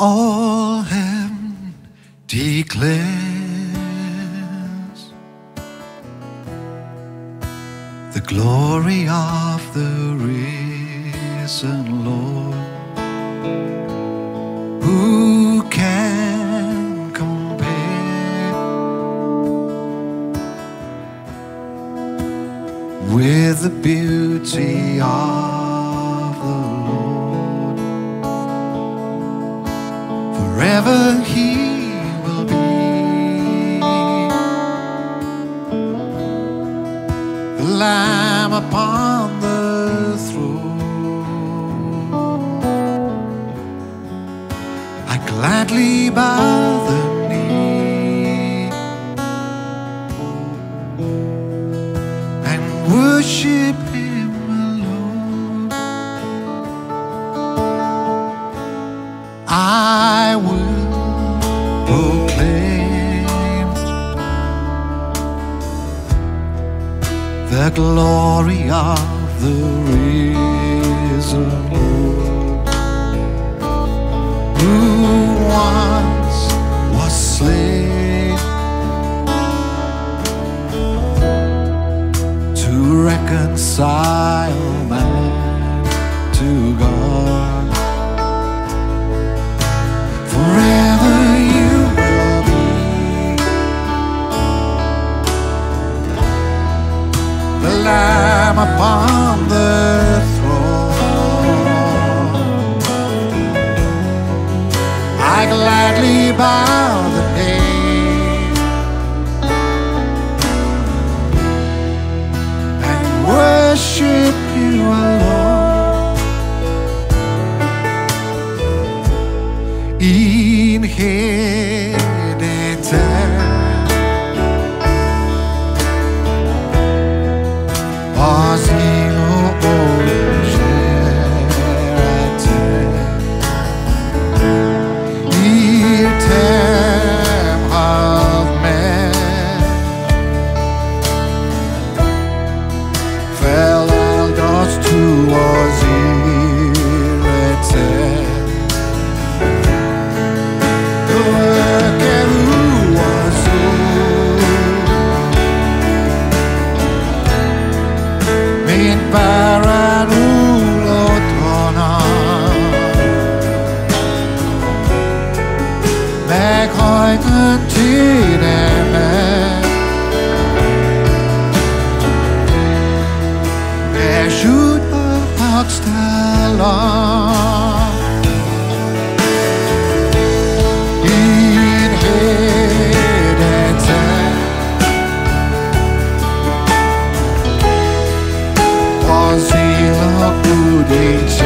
all heaven declares the glory of the risen Lord. Who can compare with the beauty Lamb upon the throne. I gladly bow the knee and worship Him alone. I will the glory of the risen Lord, who once was slain to reconcile gladly udicete